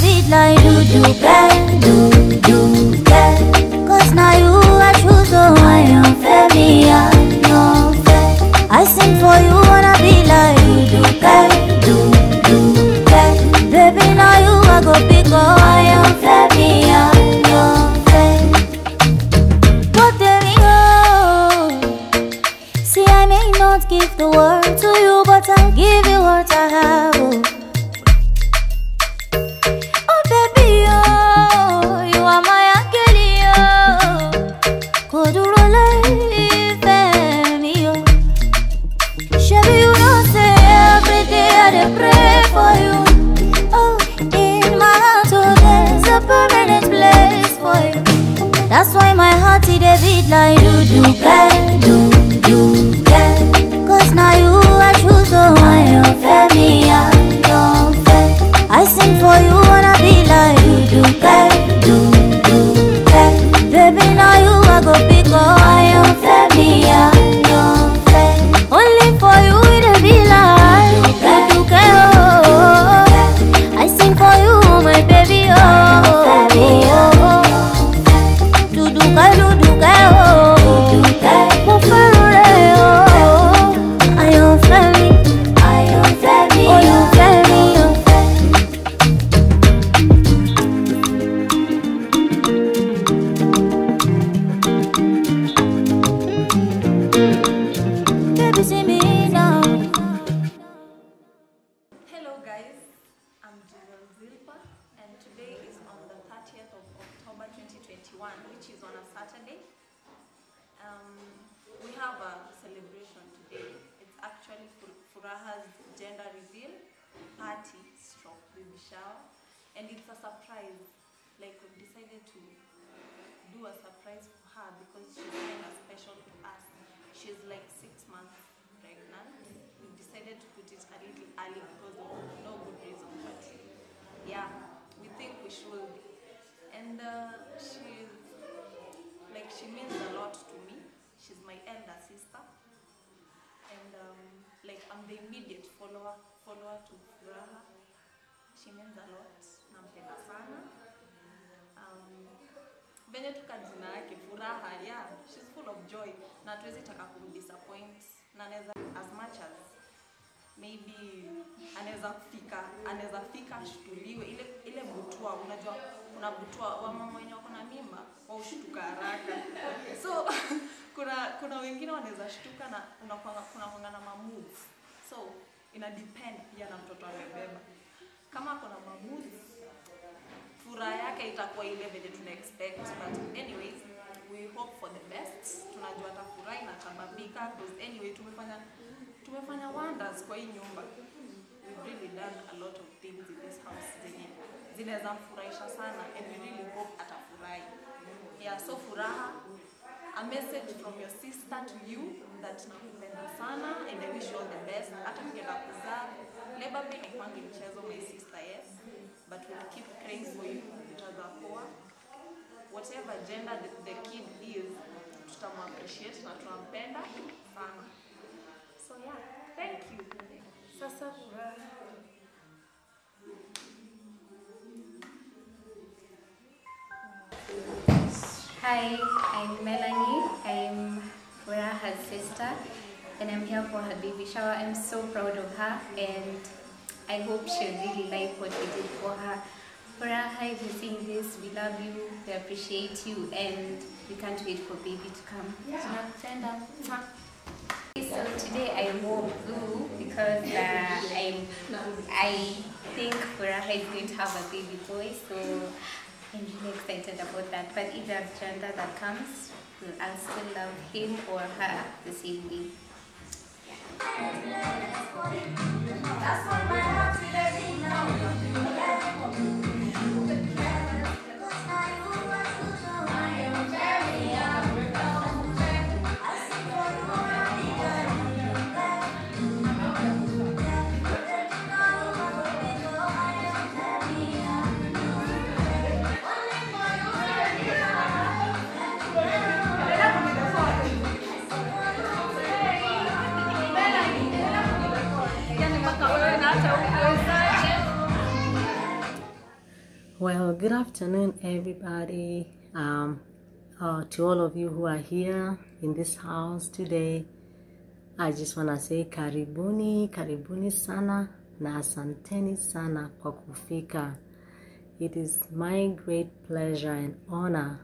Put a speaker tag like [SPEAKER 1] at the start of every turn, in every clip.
[SPEAKER 1] it like do do do do
[SPEAKER 2] Furaha's gender reveal party stroke baby shower and it's a surprise. Like we've decided to do a surprise for her because she's kind of special to us. She's like six months pregnant. We decided to put it a little early because of no good reason, but yeah, we think we should. And uh, she's like she means a lot to me. She's my elder sister, like I'm the immediate follower follower to Furaha. She means a lot. Nampenda sana. Um, venye tuka jina yake furaha yeah she's full of joy na tuwezi taka kumdisappoint na as much as maybe anaweza fika anaweza fika ashtuliwe. Ile ile butua unajua kuna butua wa mama wenye wako na mimba waushtuka haraka. So kuna kuna wengine wanaweza shtuka na unakwanga kuna kwanga na mamuzi so ina depend pia na mtoto amebeba. Kama kuna mamuzi furaha yake itakuwa ile vile tuna expect. But anyways we hope for the best. Tunajua atafurahi na atabambika because anyway tumefanya tumefanya wonders kwa hii nyumba. We've really done a lot of things in this house. Zenye zinaweza mfurahisha sana and we really hope atafurahi. Yeah so furaha a message from your sister to you that nakupenda sana and I wish you all the best. Hata mkienda kuzaa labor pain ikwangi mchezo my sister yes. But we'll keep praying for you. Utazaa poa whatever gender the, the kid is tutamappreciate na tunampenda sana yeah thank you sasa
[SPEAKER 3] Hi, I'm Melanie. I'm Furaha's sister, and I'm here for her baby shower. I'm so proud of her, and I hope she'll really like what we did for her. Furaha, if you're seeing this, we love you, we appreciate you, and we can't wait for baby to come. Tunakupenda. Mwah. Mm-hmm. So today I wore blue because uh, I'm, I think Furaha is going to have a baby boy, so I'm really excited about that. But either gender that comes, I'll still love him or her the same way.
[SPEAKER 1] That's
[SPEAKER 4] good afternoon, everybody. Um, uh, to all of you who are here in this house today, I just want to say karibuni, karibuni sana na asanteni sana kwa kufika. It is my great pleasure and honor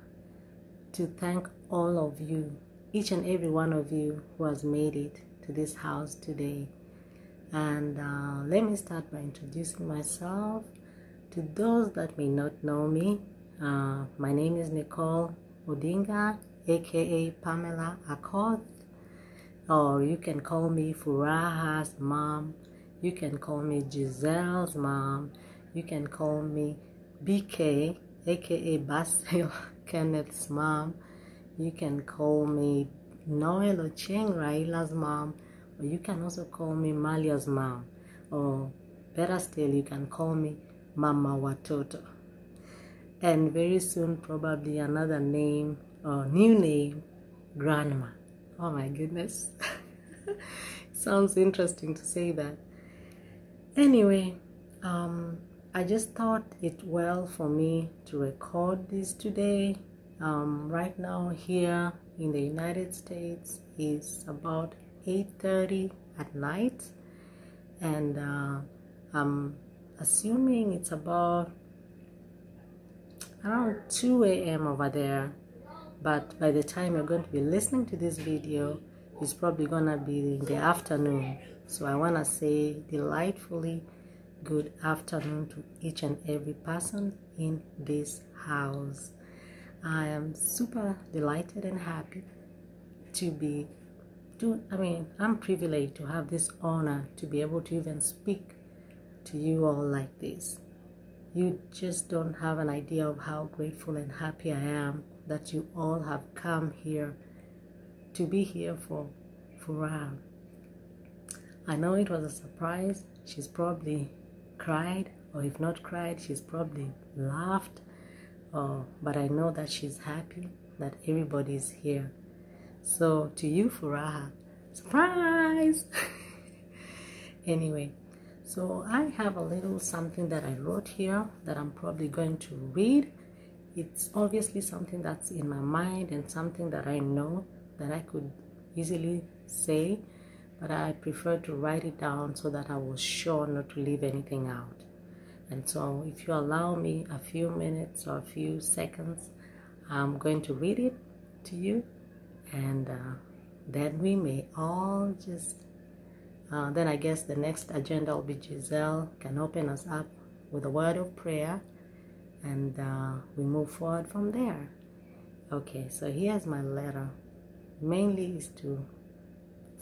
[SPEAKER 4] to thank all of you, each and every one of you who has made it to this house today. And uh, let me start by introducing myself. To those that may not know me, uh, my name is Nicole Odinga, aka Pamela Akoth, or you can call me Furaha's mom. You can call me Giselle's mom. You can call me BK, aka Basil Kenneth's mom. You can call me Noel Ocheng Raila's mom, or you can also call me Malia's mom, or better still, you can call me Mama Watoto. And very soon, probably another name or new name, Grandma. Oh my goodness. Sounds interesting to say that. Anyway, um, I just thought it well for me to record this today. Um, right now here in the United States is about 8:30 at night, and uh, I'm assuming it's about around 2 a.m. over there. But by the time you're going to be listening to this video, it's probably gonna be in the afternoon. So I wanna say delightfully good afternoon to each and every person in this house. I am super delighted and happy to be to I mean I'm privileged to have this honor to be able to even speak to you all like this. You just don't have an idea of how grateful and happy I am that you all have come here to be here for Furaha. I know it was a surprise. She's probably cried, or if not cried, she's probably laughed. But I know that she's happy that everybody is here. So to you, Furaha, surprise! anyway, so I have a little something that I wrote here that I'm probably going to read. It's obviously something that's in my mind and something that I know that I could easily say, but I prefer to write it down so that I was sure not to leave anything out. And so, if you allow me a few minutes or a few seconds, I'm going to read it to you, and uh, then we may all just. Uh, then I guess the next agenda will be Giselle can open us up with a word of prayer, and uh, we move forward from there. Okay, so here's my letter. Mainly is to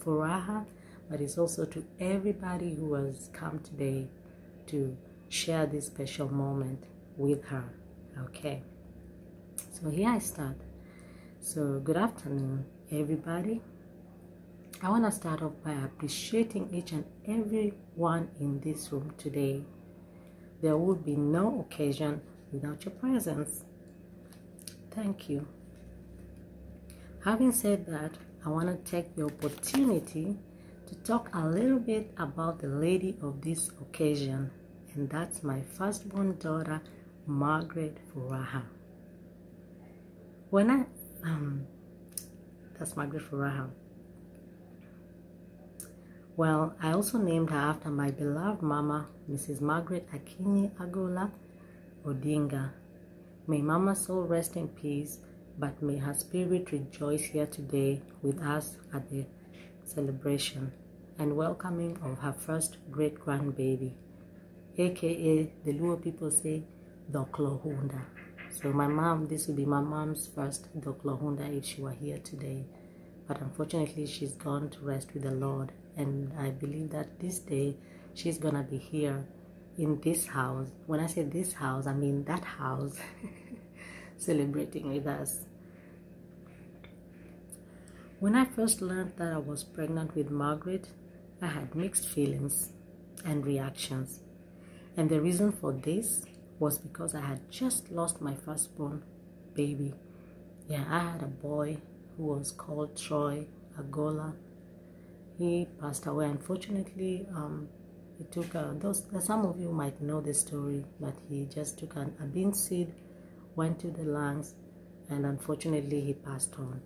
[SPEAKER 4] Furaha, but it's also to everybody who has come today to share this special moment with her. Okay, so here I start. So, good afternoon, everybody. I want to start off by appreciating each and every one in this room today. There would be no occasion without your presence. Thank you. Having said that, I want to take the opportunity to talk a little bit about the lady of this occasion, and that's my firstborn daughter, Margaret Furaha. When I, um, that's Margaret Furaha. Well, I also named her after my beloved mama, Mrs. Margaret Akinyi Agola Odinga. May Mama's soul rest in peace, but may her spirit rejoice here today with us at the celebration and welcoming of her first great grandbaby, aka the Luo people say Doklohunda. So my mom, this would be my mom's first Doklohunda if she were here today. But unfortunately, she's gone to rest with the Lord. And I believe that this day she's gonna be here in this house. When I say this house, I mean that house, celebrating with us. When I first learned that I was pregnant with Margaret, I had mixed feelings and reactions. And the reason for this was because I had just lost my firstborn baby. Yeah, I had a boy who was called Troy Agola. He passed away, unfortunately, um, He took a, those. Some of you might know the story, but he just took an, a bean seed, went to the lungs, and unfortunately he passed on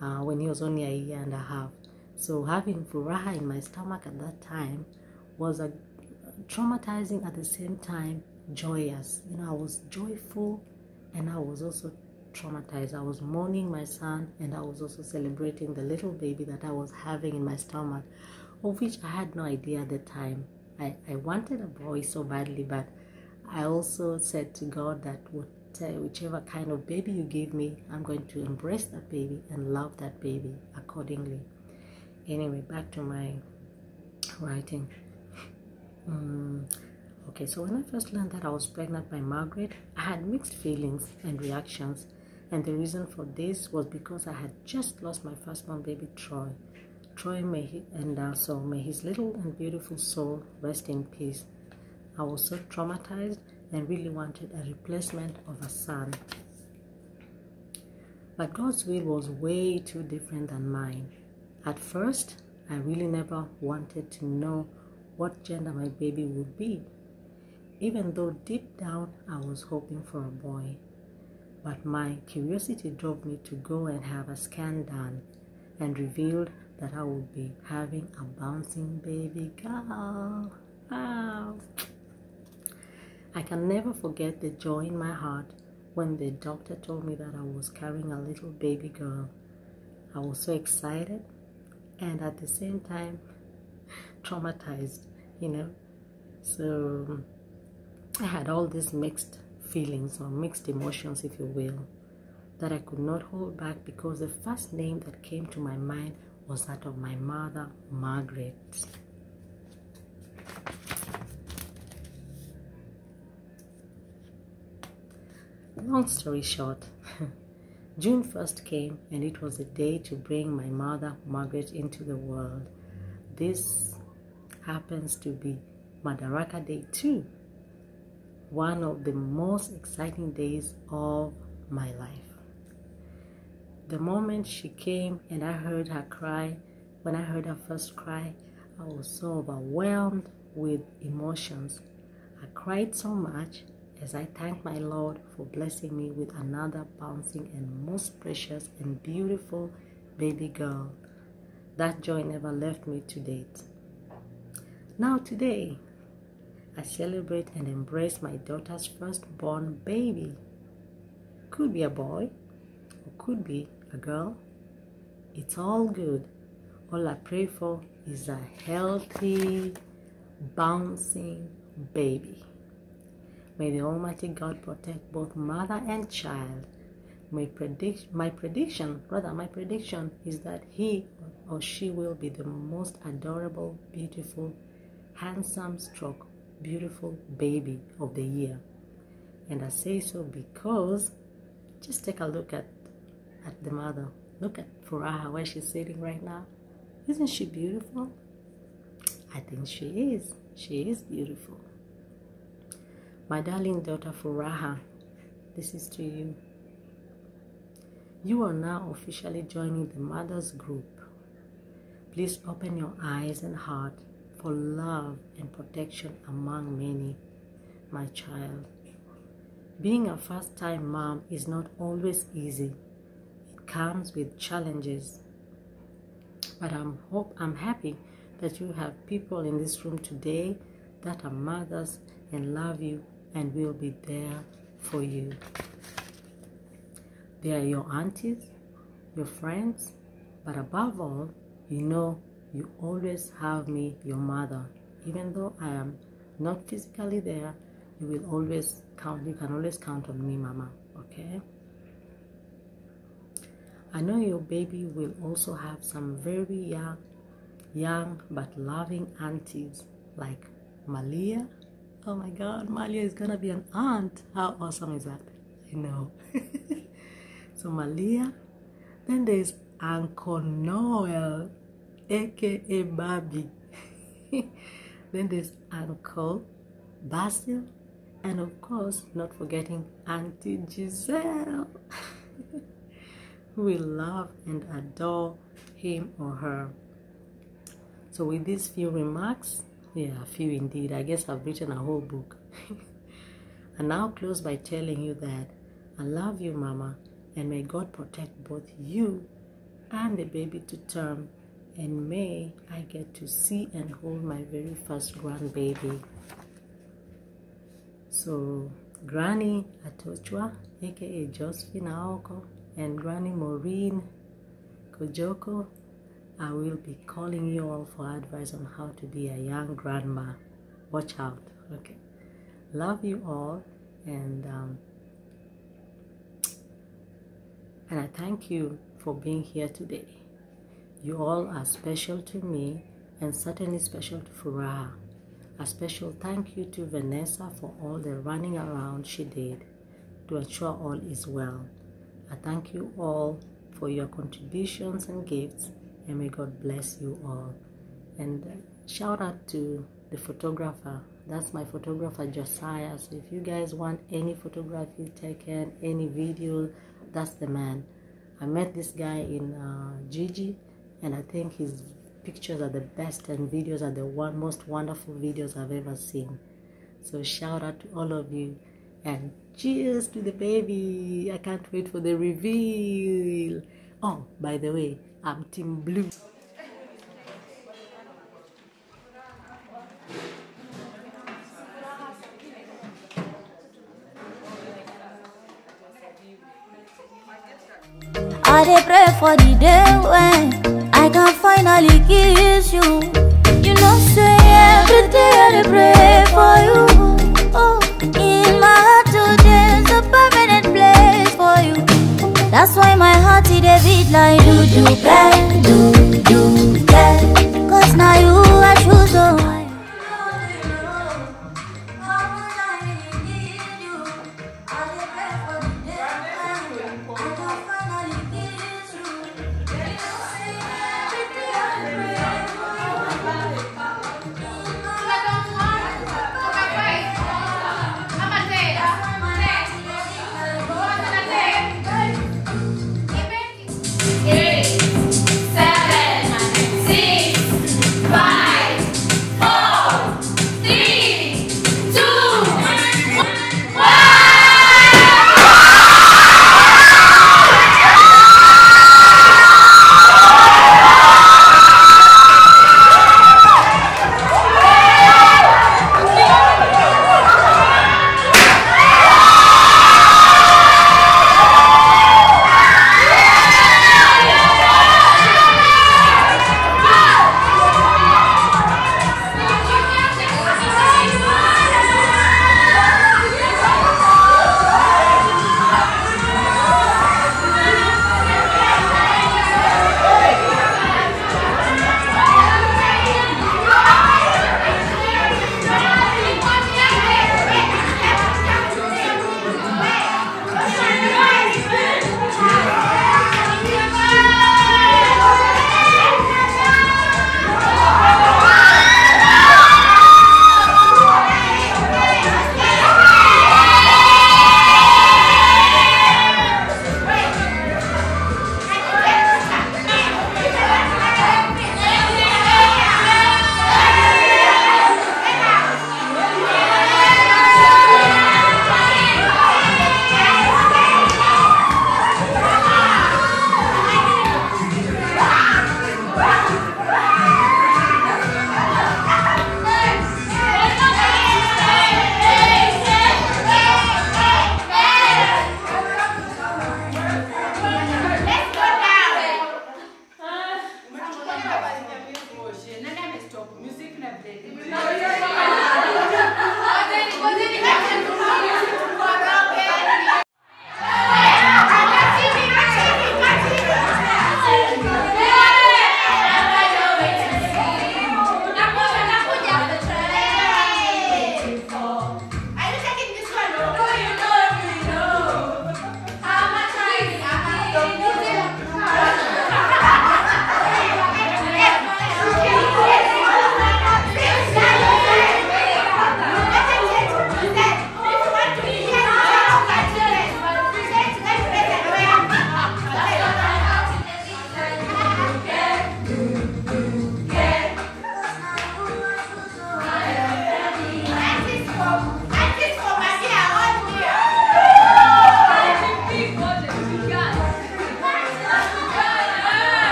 [SPEAKER 4] uh, when he was only a year and a half. So having furaha in my stomach at that time was a traumatizing at the same time joyous. You know, I was joyful and I was also traumatized. I was mourning my son and I was also celebrating the little baby that I was having in my stomach, of which I had no idea at the time. I, I wanted a boy so badly, but I also said to God that whichever kind of baby you give me, I'm going to embrace that baby and love that baby accordingly. Anyway, back to my writing. Um, okay, so when I first learned that I was pregnant by Margaret, I had mixed feelings and reactions. And the reason for this was because I had just lost my firstborn baby, Troy. Troy may he, and uh, so may his little and beautiful soul rest in peace. I was so traumatized and really wanted a replacement of a son. But God's will was way too different than mine. At first, I really never wanted to know what gender my baby would be, even though deep down I was hoping for a boy. But my curiosity drove me to go and have a scan done and revealed that I would be having a bouncing baby girl. Wow. I can never forget the joy in my heart when the doctor told me that I was carrying a little baby girl. I was so excited and at the same time traumatized, you know. So I had all these mixed feelings or mixed emotions, if you will, that I could not hold back because the first name that came to my mind was that of my mother, Margaret. Long story short, June 1st came and it was a day to bring my mother, Margaret, into the world. This happens to be Madaraka Day too, one of the most exciting days of my life. The moment she came and I heard her cry, when I heard her first cry, I was so overwhelmed with emotions. I cried so much as I thanked my Lord for blessing me with another bouncing and most precious and beautiful baby girl. That joy never left me to date. Now, today, I celebrate and embrace my daughter's firstborn baby. Could be a boy or could be a girl. It's all good. All I pray for is a healthy, bouncing baby. May the Almighty God protect both mother and child. My prediction, my prediction, rather, my prediction is that he or she will be the most adorable, beautiful, handsome stroke, beautiful baby of the year. And I say so because just take a look at, at the mother. Look at Furaha where she's sitting right now. Isn't she beautiful? I think she is. She is beautiful. My darling daughter Furaha, this is to you. You are now officially joining the Mothers Group. Please open your eyes and heart for love and protection among many, my child. Being a first time mom is not always easy. It comes with challenges. But I'm hope I'm happy that you have people in this room today that are mothers and love you and will be there for you. They are your aunties, your friends, but above all, you know you always have me, your mother. Even though I am not physically there, you will always count, you can always count on me, mama, okay? I know your baby will also have some very young, young but loving aunties like Malia Oh my god, Malia is gonna be an aunt. How awesome is that? I know. so Malia, then there's Uncle Noel, aka Bobby. then there's Uncle Basil, and of course, not forgetting Auntie Giselle, will love and adore him or her. So, with these few remarks, Yeah, a few indeed. I guess I've written a whole book. and now close by telling you that I love you, Mama, and may God protect both you and the baby to term. And may I get to see and hold my very first grandbaby. So, Granny Atochwa, aka Josephine Aoko, and Granny Maureen Kojoko, I will be calling you all for advice on how to be a young grandma. Watch out, okay? Love you all, and um, and I thank you for being here today. You all are special to me, and certainly special to Furaha. A special thank you to Vanessa for all the running around she did to ensure all is well. I thank you all for your contributions and gifts, and may God bless you all. And shout out to the photographer. That's my photographer Josiah. So if you guys want any photography taken, any video, that's the man. I met this guy in uh, Gigi, and I think his pictures are the best and videos are the one most wonderful videos I've ever seen. So shout out to all of you and cheers to the baby. I can't wait for the reveal. Oh, by the way, I'm Team Blue.
[SPEAKER 1] I pray for the day when I can finally kiss you.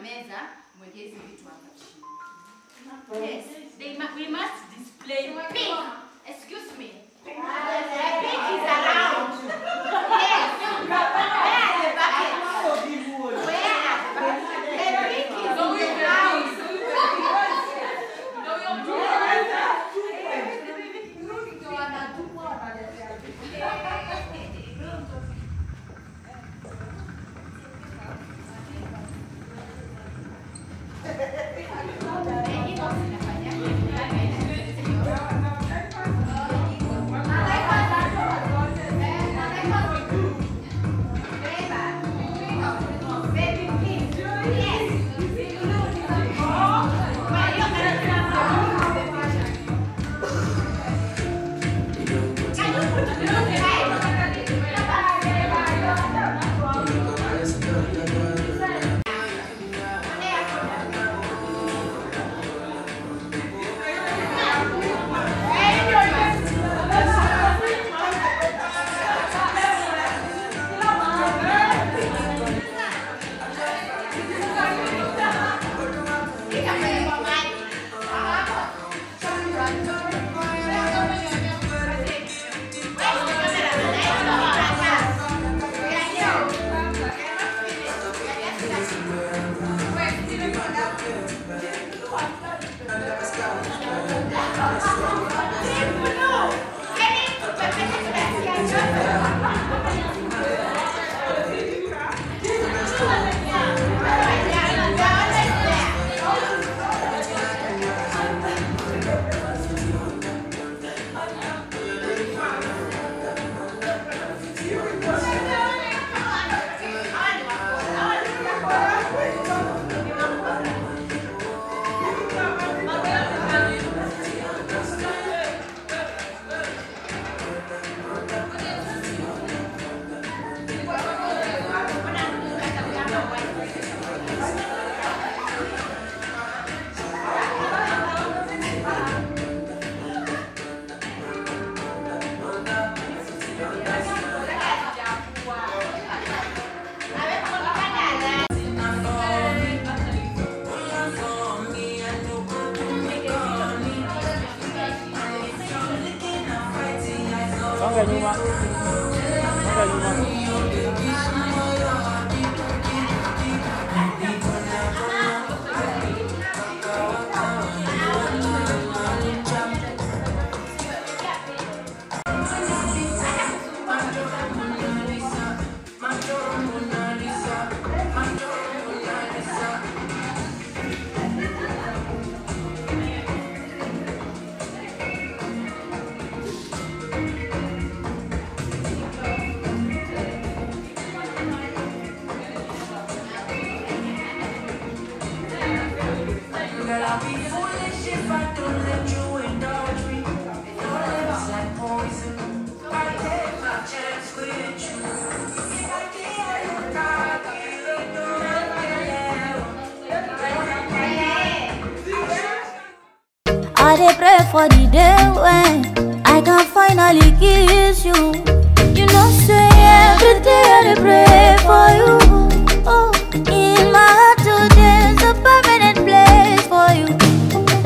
[SPEAKER 5] meza vitu. Yes, they, we must display pink. Excuse me. Pink is around.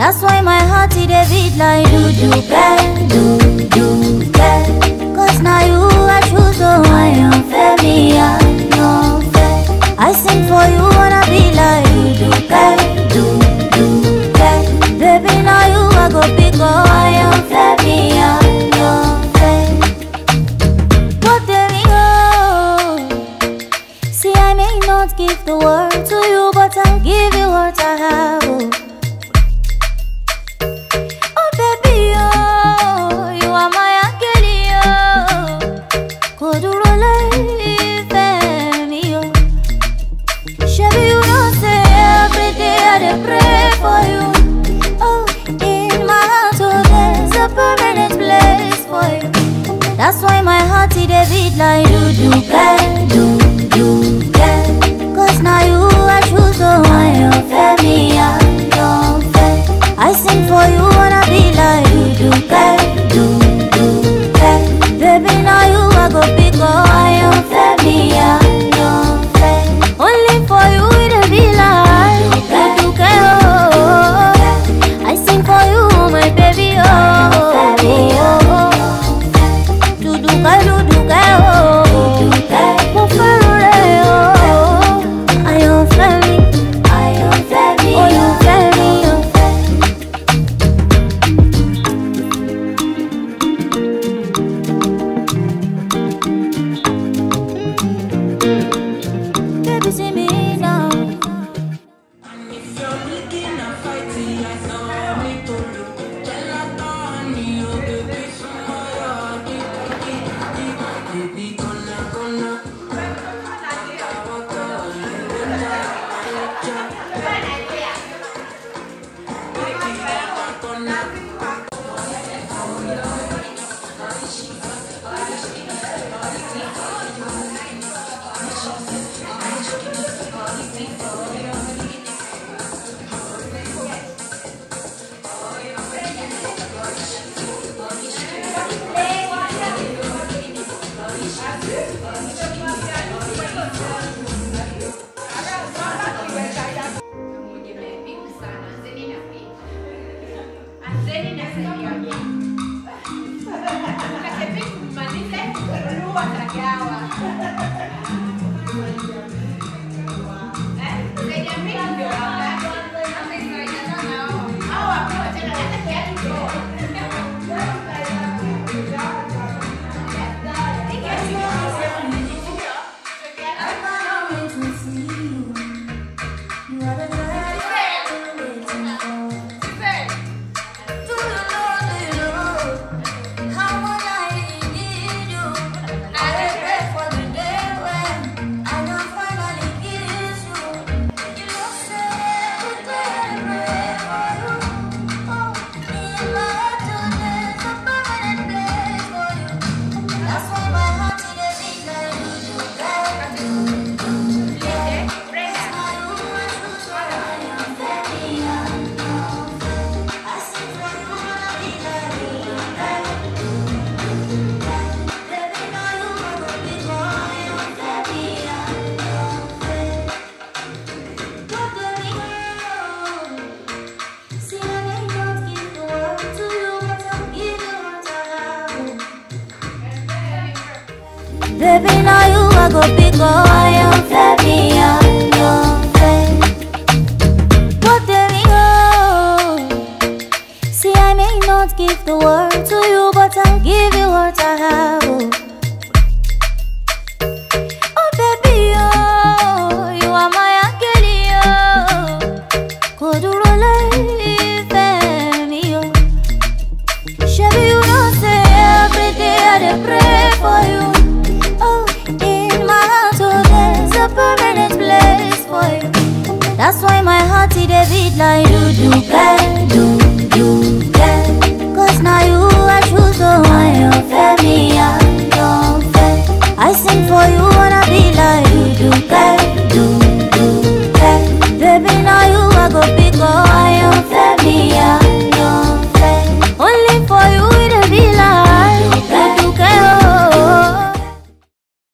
[SPEAKER 1] That's why my heart is a bit like do do bang